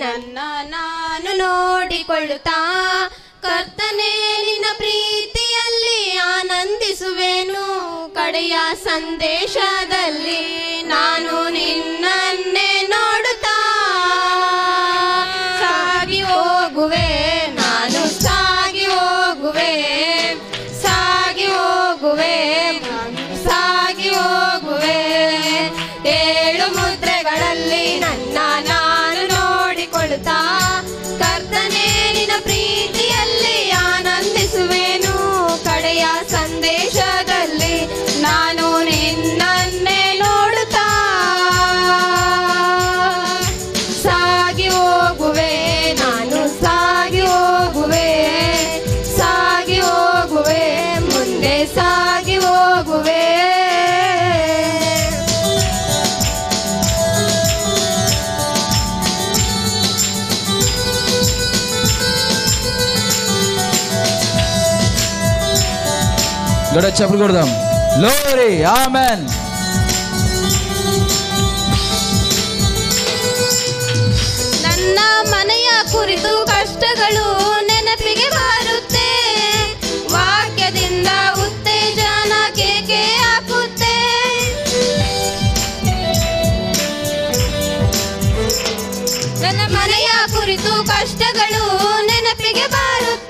ನನ್ನ ನಾನು ನೋಡಿಕೊಳ್ಳುತ್ತಾ ಕರ್ತನೇ ನಿನ್ನ ಪ್ರೀತಿಯಲ್ಲಿ ಆನಂದಿಸುವೆನು. ಕಡೆಯ ಸಂದೇಶದಲ್ಲಿ ನೋಡಿಕೊಳ್ಳುತ್ತಾ ಕರ್ತನೇ, ನಿನ್ನ ಪ್ರೀತಿಯಲ್ಲಿ ಆನಂದಿಸುವೆನು. ಕಡೆಯ ಸಂದೇಶದಲ್ಲಿ ನಾನು ನಿನ್ನನ್ನೇ ನೋಡುತ್ತಾ. ಸಾಗಿ ಹೋಗುವೆ, ನಾನು ಸಾಗಿ ಹೋಗುವೆ ಸಾಗಿ ಹೋಗುವೆ, ಮುಂದೆ ಸಾಗಿ గడ చెప్పులు కొడదాం లోరి ఆమెన్ ನನ್ನ ಮನೆಯ ಕುರಿತು ಕಷ್ಟಗಳು ನೆನಪಿಗೆ ಬರುತ್ತೆ ವಾಕ್ಯದಿಂದ ಉತ್ತೇಜನ ಕೇಕೆ ಹಾಕುತ್ತೆ ನನ್ನ ಮನೆಯ ಕುರಿತು ಕಷ್ಟಗಳು ನೆನಪಿಗೆ ಬರುತ್ತೆ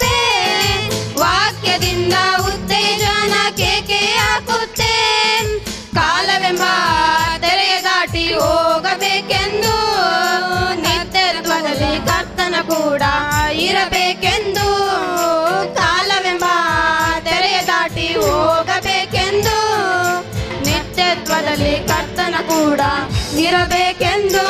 ಇರಬೇಕೆಂದು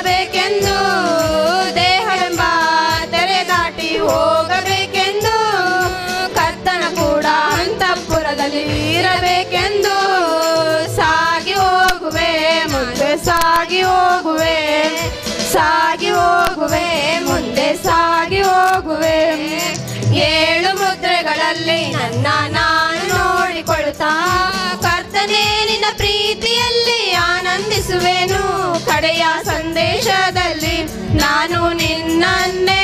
ಇರಬೇಕೆಂದು ದೇಹವೆಂಬ ತೆರೆ ದಾಟಿ ಹೋಗಬೇಕೆಂದು, ಕರ್ತನ ಕೂಡ ಅಂತಃಪುರದಲ್ಲಿ ಇರಬೇಕೆಂದು, ಸಾಗಿ ಹೋಗುವೆ, ಮುಂದೆ ಸಾಗಿ ಹೋಗುವೆ ಸಾಗಿ ಹೋಗುವೆ, ಮುಂದೆ ಸಾಗಿ ಹೋಗುವೆ. ಏಳು ಮುದ್ರೆಗಳಲ್ಲಿ ನನ್ನ ನಾನು ನೋಡಿಕೊಳ್ತಾ ಕರ್ತನೇ ನಿನ್ನ ಪ್ರೀತಿಯಲ್ಲಿ ಕಡೆಯ ಸಂದೇಶದಲ್ಲಿ ನಾನು ನಿನ್ನನ್ನೇ